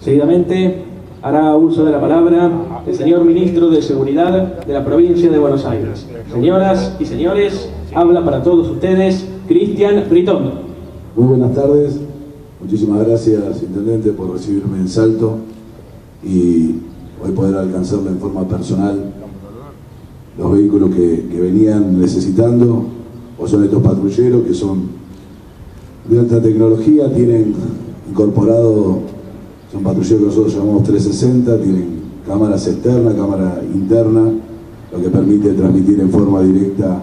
Seguidamente hará uso de la palabra el señor Ministro de Seguridad de la provincia de Buenos Aires. Señoras y señores, habla para todos ustedes Cristian Ritondo. Muy buenas tardes, muchísimas gracias Intendente por recibirme en Salto y hoy poder alcanzarle en forma personal los vehículos que venían necesitando, o son estos patrulleros que son de alta tecnología, tienen incorporado son patrulleros que nosotros llamamos 360, tienen cámaras externas, cámara interna, lo que permite transmitir en forma directa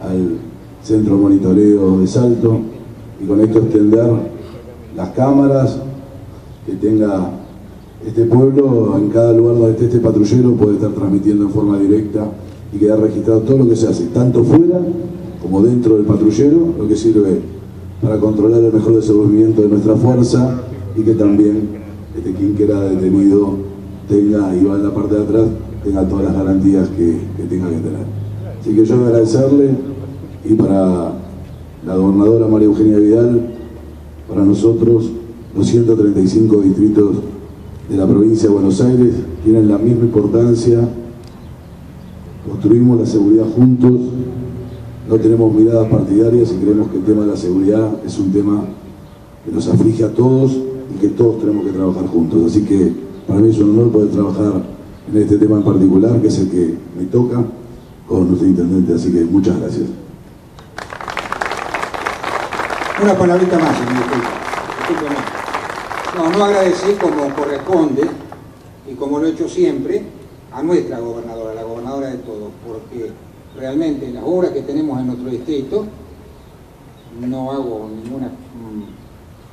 al centro de monitoreo de Salto. Y con esto extender las cámaras que tenga este pueblo en cada lugar donde esté este patrullero puede estar transmitiendo en forma directa y quedar registrado todo lo que se hace, tanto fuera como dentro del patrullero, lo que sirve para controlar el mejor desenvolvimiento de nuestra fuerza y que también este, quien quiera detenido tenga, y va en la parte de atrás, tenga todas las garantías que, tenga que tener. Así que yo agradecerle y para la gobernadora María Eugenia Vidal, para nosotros los 135 distritos de la provincia de Buenos Aires tienen la misma importancia, construimos la seguridad juntos, no tenemos miradas partidarias y creemos que el tema de la seguridad es un tema que nos aflige a todos y que todos tenemos que trabajar juntos. Así que para mí es un honor poder trabajar en este tema en particular, que es el que me toca con nuestro intendente. Así que muchas gracias. Una palabrita más, señor No, no agradecer como corresponde y como lo he hecho siempre a nuestra gobernadora, la gobernadora de todos, porque realmente las obras que tenemos en nuestro distrito no hago ninguna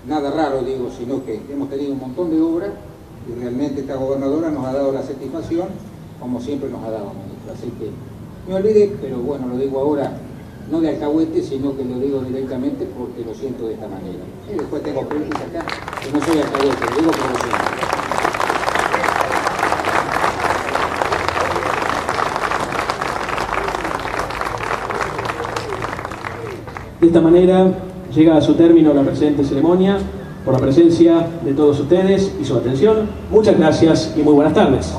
nada raro digo, sino que hemos tenido un montón de obras y realmente esta gobernadora nos ha dado la satisfacción como siempre nos ha dado, ministro. Así que me olvidé, pero bueno, lo digo ahora, no de alcahuete, sino que lo digo directamente porque lo siento de esta manera. Y después tengo críticas acá, que no soy alcahuete, lo digo por lo siento. De esta manera Llega a su término la presente ceremonia por la presencia de todos ustedes y su atención. Muchas gracias y muy buenas tardes.